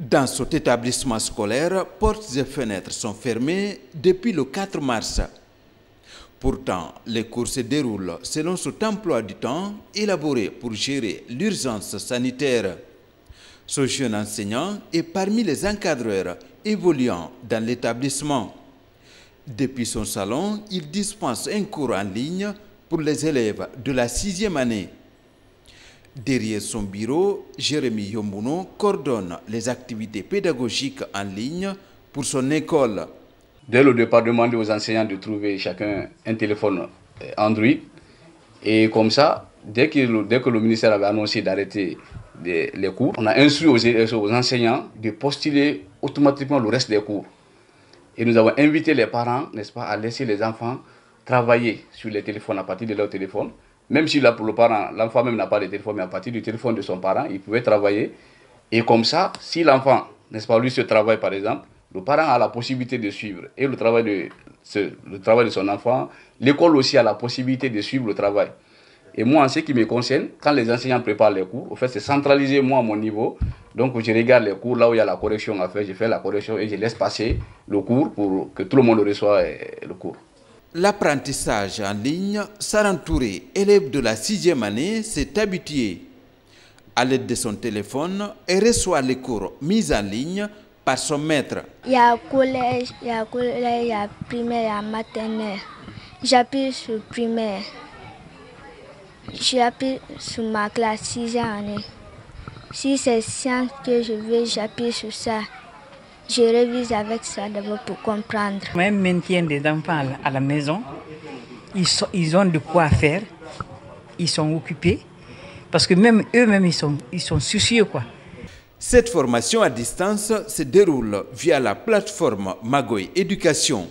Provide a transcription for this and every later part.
Dans cet établissement scolaire, portes et fenêtres sont fermées depuis le 4 mars. Pourtant, les cours se déroulent selon cet emploi du temps élaboré pour gérer l'urgence sanitaire. Ce jeune enseignant est parmi les encadreurs évoluant dans l'établissement. Depuis son salon, il dispense un cours en ligne pour les élèves de la sixième année. Derrière son bureau, Jérémy Yombuno coordonne les activités pédagogiques en ligne pour son école. Dès le départ, demander aux enseignants de trouver chacun un téléphone euh, Android. Et comme ça, dès que, dès que le ministère avait annoncé d'arrêter les, cours, on a instruit aux, aux enseignants de postuler automatiquement le reste des cours. Et nous avons invité les parents, n'est-ce pas, à laisser les enfants travailler sur les téléphones à partir de leur téléphone même si là, pour le parent, l'enfant même n'a pas de téléphone, mais à partir du téléphone de son parent, il pouvait travailler. Et comme ça, si l'enfant, n'est-ce pas, lui se travaille par exemple, le parent a la possibilité de suivre et le travail de, le travail de son enfant. L'école aussi a la possibilité de suivre le travail. Et moi, en ce qui me concerne, quand les enseignants préparent les cours, au fait, c'est centralisé moi à mon niveau. Donc, je regarde les cours là où il y a la correction à faire, je fais la correction et je laisse passer le cours pour que tout le monde reçoive eh, le cours. L'apprentissage en ligne, Sarantouré, élève de la sixième année, s'est habitué à l'aide de son téléphone et reçoit les cours mis en ligne par son maître. Il y a collège, il y a collège, il y a primaire, il y a maternelle. J'appuie sur primaire. J'appuie sur ma classe sixième année. Si c'est science que je veux, j'appuie sur ça. Je révise avec ça d'abord pour comprendre. Même maintien des enfants à la maison, ils, ils ont de quoi faire, ils sont occupés, parce que même eux-mêmes, ils sont, ils sont soucieux. Quoi. Cette formation à distance se déroule via la plateforme Magoy Éducation,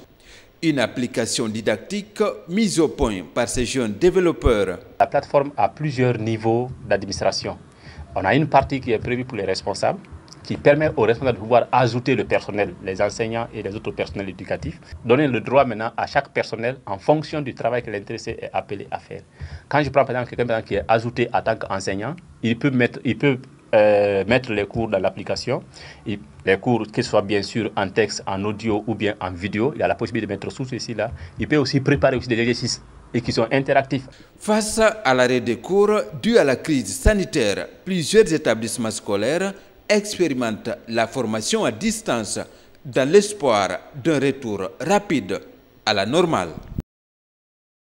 une application didactique mise au point par ces jeunes développeurs. La plateforme a plusieurs niveaux d'administration. On a une partie qui est prévue pour les responsables, qui permet aux responsables de pouvoir ajouter le personnel, les enseignants et les autres personnels éducatifs, donner le droit maintenant à chaque personnel en fonction du travail que l'intéressé est appelé à faire. Quand je prends par exemple quelqu'un qui est ajouté en tant qu'enseignant, il peut mettre, il peut, euh, mettre les cours dans l'application, les cours, qu'ils soient bien sûr en texte, en audio ou bien en vidéo, il a la possibilité de mettre sous ceci là. Il peut aussi préparer aussi des exercices et qui sont interactifs. Face à l'arrêt des cours dû à la crise sanitaire, plusieurs établissements scolaires expérimente la formation à distance dans l'espoir d'un retour rapide à la normale.